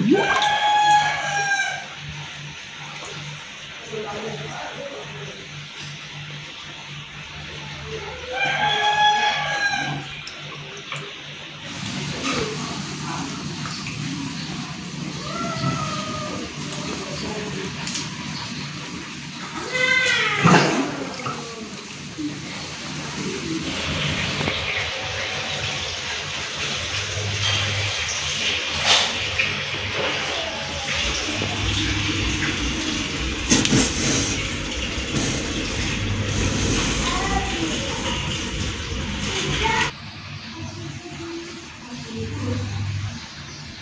Yeah!